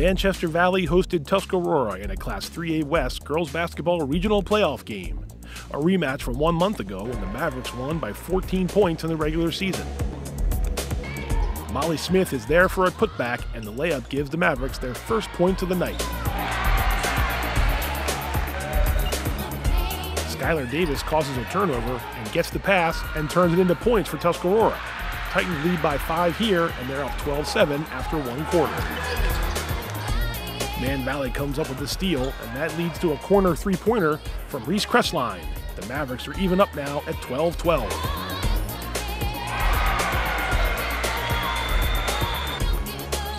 Manchester Valley hosted Tuscarora in a Class 3A West girls basketball regional playoff game, a rematch from one month ago when the Mavericks won by 14 points in the regular season. Molly Smith is there for a putback, and the layup gives the Mavericks their first point of the night. Skylar Davis causes a turnover and gets the pass and turns it into points for Tuscarora. Titans lead by five here, and they're up 12 7 after one quarter. Man Valley comes up with the steal, and that leads to a corner three pointer from Reese Crestline. The Mavericks are even up now at 12 12.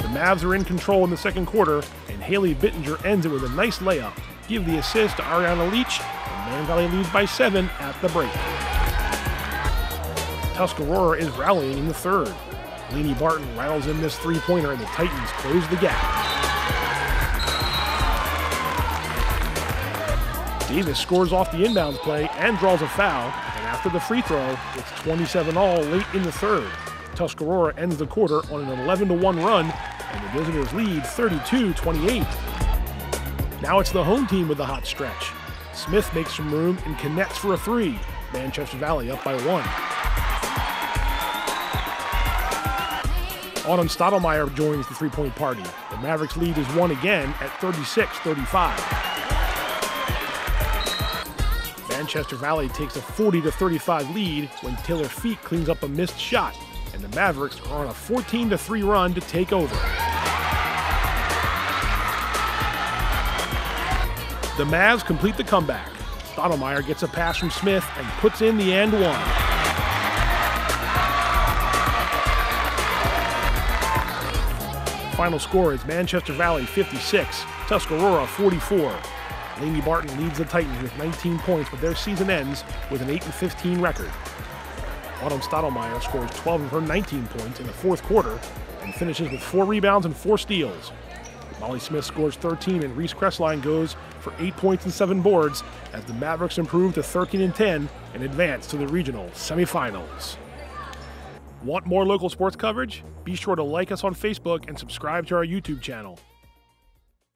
The Mavs are in control in the second quarter, and Haley Bittinger ends it with a nice layup. Give the assist to Ariana Leach, and Man Valley leads by seven at the break. Tuscarora is rallying in the third. Laney Barton rattles in this three pointer, and the Titans close the gap. Davis scores off the inbounds play and draws a foul, and after the free throw, it's 27 all late in the third. Tuscarora ends the quarter on an 11 1 run, and the visitors lead 32 28. Now it's the home team with the hot stretch. Smith makes some room and connects for a three. Manchester Valley up by one. Autumn Stottlemire joins the three point party. The Mavericks lead is one again at 36 35. Manchester Valley takes a 40 35 lead when Taylor Feet cleans up a missed shot, and the Mavericks are on a 14 3 run to take over. The Mavs complete the comeback. Stottlemire gets a pass from Smith and puts in the end one. Final score is Manchester Valley 56, Tuscarora 44. Laney Barton leads the Titans with 19 points, but their season ends with an 8 15 record. Autumn Stottlemire scores 12 of her 19 points in the fourth quarter and finishes with four rebounds and four steals. Molly Smith scores 13 and Reese Crestline goes for 8 points and 7 boards as the Mavericks improve to 13 and 10 and advance to the regional semifinals. Want more local sports coverage? Be sure to like us on Facebook and subscribe to our YouTube channel.